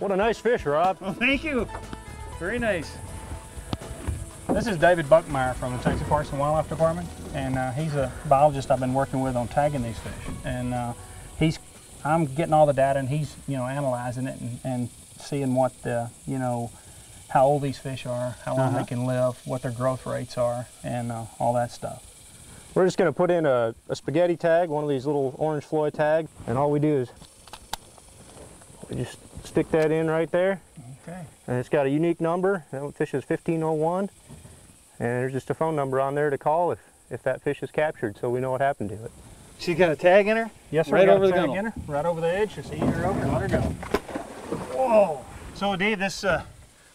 What a nice fish, Rob. Well, thank you. Very nice. This is David Buckmeier from the Texas Parks and Wildlife Department, and uh, he's a biologist I've been working with on tagging these fish. And uh, he's, I'm getting all the data, and he's, you know, analyzing it and, and seeing what, the, you know, how old these fish are, how long Uh-huh. they can live, what their growth rates are, and uh, all that stuff. We're just gonna put in a, a spaghetti tag, one of these little orange Floy tags, and all we do is we just stick that in right there, Okay. and it's got a unique number. That fish is 1501, and there's just a phone number on there to call if, if that fish is captured, so we know what happened to it. She's got a tag in her? Yes, sir. Right over the gunnel. her, Right over the edge. Just ease her over and let her go. Whoa. So Dave, this uh,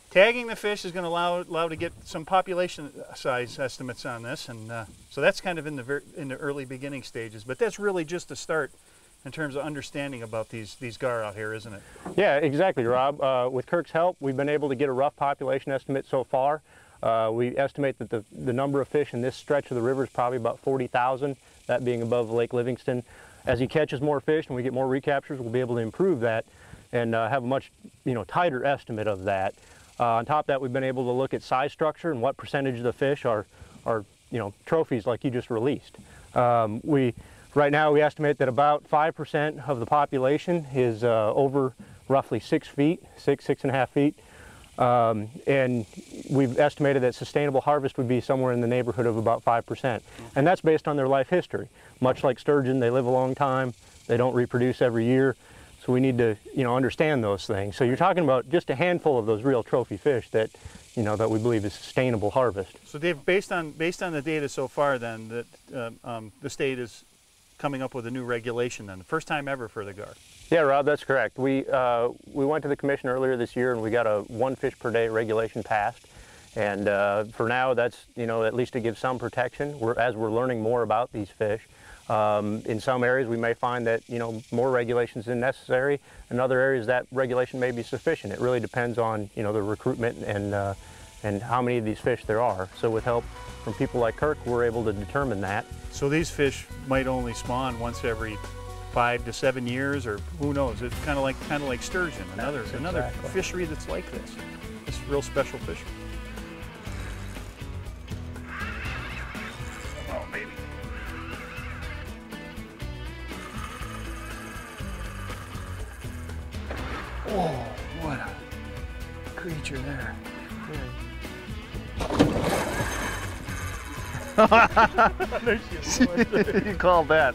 tagging the fish is going to allow allow to get some population size estimates on this, and uh, so that's kind of in the ver- in the early beginning stages. But that's really just a start in terms of understanding about these these gar out here, isn't it? Yeah, exactly, Rob. Uh, with Kirk's help, we've been able to get a rough population estimate so far. Uh, we estimate that the, the number of fish in this stretch of the river is probably about 40,000, that being above Lake Livingston. As he catches more fish and we get more recaptures, we'll be able to improve that and uh, have a much you know, tighter estimate of that. Uh, on top of that, we've been able to look at size structure and what percentage of the fish are, are you know, trophies like you just released. Um, we, right now, we estimate that about 5% of the population is uh, over roughly six feet, six, six and a half feet. Um, and we've estimated that sustainable harvest would be somewhere in the neighborhood of about 5%. And that's based on their life history. Much like sturgeon, they live a long time, they don't reproduce every year. So we need to, you know, understand those things. So you're talking about just a handful of those real trophy fish that, you know, that we believe is sustainable harvest. So Dave, based on based on the data so far, then that um, um, the state is coming up with a new regulation, then the first time ever for the gar. Yeah, Rob, that's correct. We, uh, we went to the commission earlier this year and we got a one fish per day regulation passed. And uh, for now, that's, you know, at least to give some protection we're, as we're learning more about these fish. Um, in some areas, we may find that, you know, more regulations is necessary. In other areas, that regulation may be sufficient. It really depends on, you know, the recruitment and, uh, and how many of these fish there are. So with help from people like Kirk, we're able to determine that. So these fish might only spawn once every five to seven years, or who knows? It's kind of like kind of like sturgeon, another That's another exactly. fishery that's like this. This real special fishery. Oh, baby. Oh, what a creature there. You called that.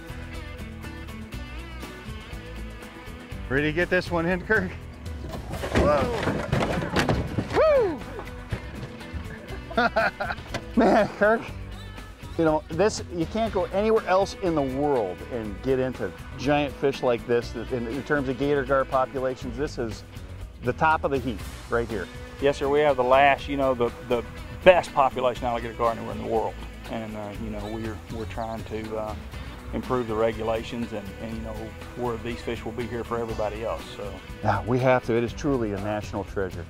Ready to get this one in, Kirk? Whoa. Woo! Man, Kirk, you know, this, you can't go anywhere else in the world and get into giant fish like this. In, in terms of gator gar populations, this is the top of the heap right here. Yes, sir. We have the last, you know, the, the best population alligator gar anywhere in the world, and uh, you know we're we're trying to uh, improve the regulations, and, and you know where these fish will be here for everybody else. So Yeah, we have to. It is truly a national treasure.